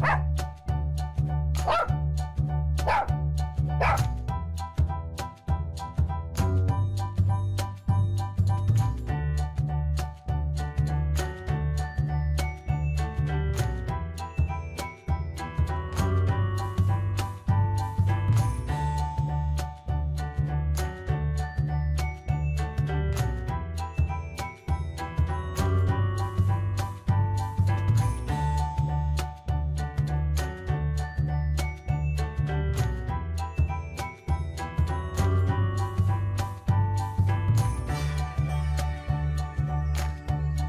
Ah!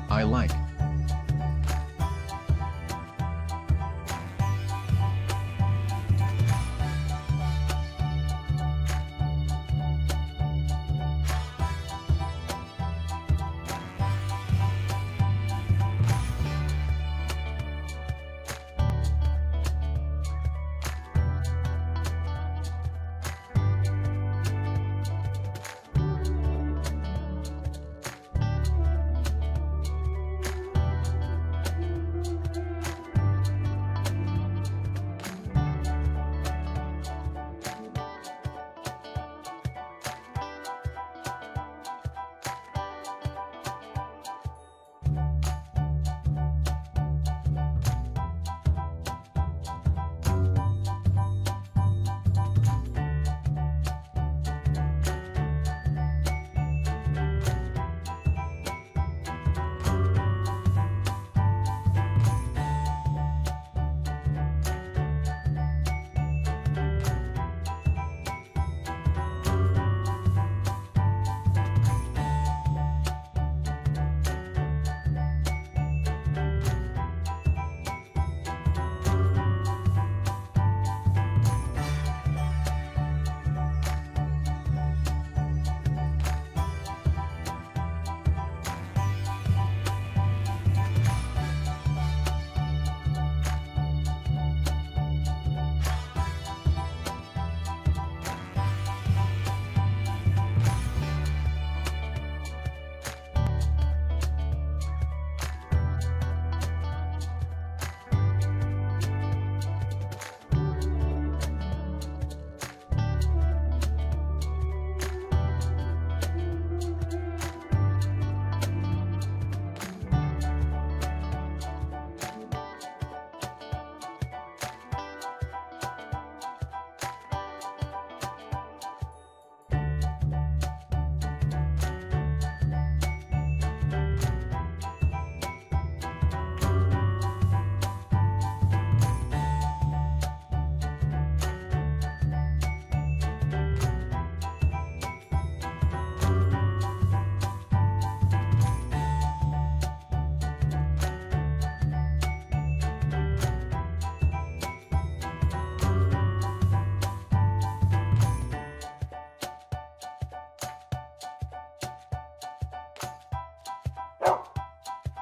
I like.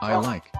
I like.